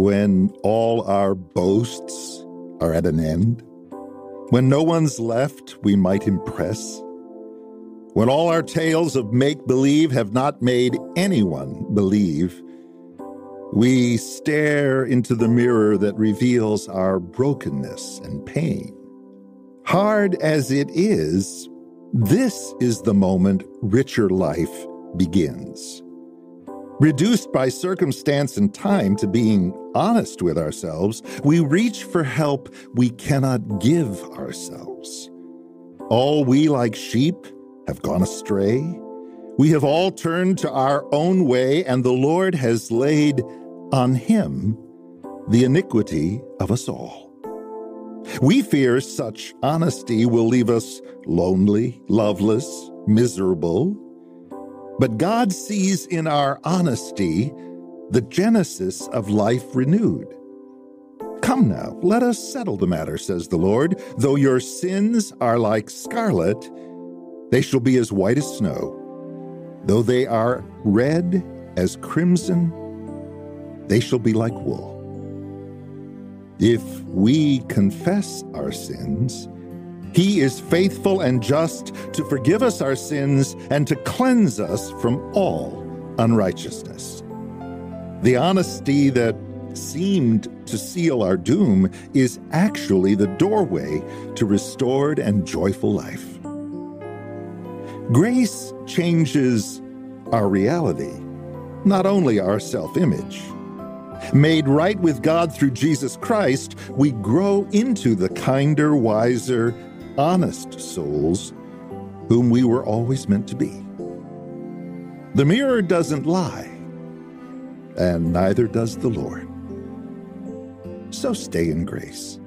when all our boasts are at an end, when no one's left we might impress, when all our tales of make believe have not made anyone believe, we stare into the mirror that reveals our brokenness and pain. Hard as it is, this is the moment richer life begins. Reduced by circumstance and time to being honest with ourselves, we reach for help we cannot give ourselves. All we, like sheep, have gone astray. We have all turned to our own way, and the Lord has laid on him the iniquity of us all. We fear such honesty will leave us lonely, loveless, miserable. But God sees in our honesty the genesis of life renewed. Come now, let us settle the matter, says the Lord. Though your sins are like scarlet, they shall be as white as snow. Though they are red as crimson, they shall be like wool. If we confess our sins, he is faithful and just to forgive us our sins and to cleanse us from all unrighteousness. The honesty that seemed to seal our doom is actually the doorway to restored and joyful life. Grace changes our reality, not only our self image. Made right with God through Jesus Christ, we grow into the kinder, wiser, honest souls whom we were always meant to be. The mirror doesn't lie, and neither does the Lord. So stay in grace.